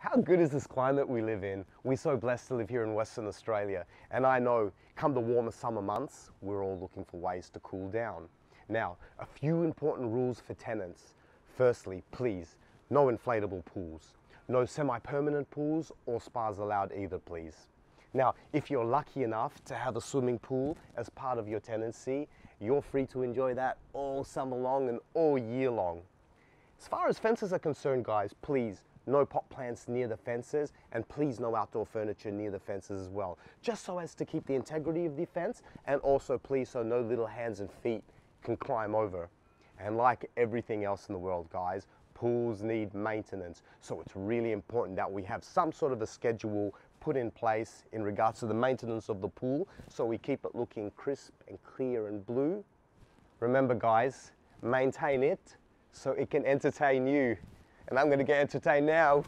How good is this climate we live in? We're so blessed to live here in Western Australia. And I know, come the warmer summer months, we're all looking for ways to cool down. Now, a few important rules for tenants. Firstly, please, no inflatable pools. No semi-permanent pools or spas allowed either, please. Now, if you're lucky enough to have a swimming pool as part of your tenancy, you're free to enjoy that all summer long and all year long. As far as fences are concerned, guys, please, no pot plants near the fences and please no outdoor furniture near the fences as well. Just so as to keep the integrity of the fence and also please so no little hands and feet can climb over. And like everything else in the world, guys, pools need maintenance. So it's really important that we have some sort of a schedule put in place in regards to the maintenance of the pool so we keep it looking crisp and clear and blue. Remember guys, maintain it so it can entertain you. And I'm gonna get entertained now.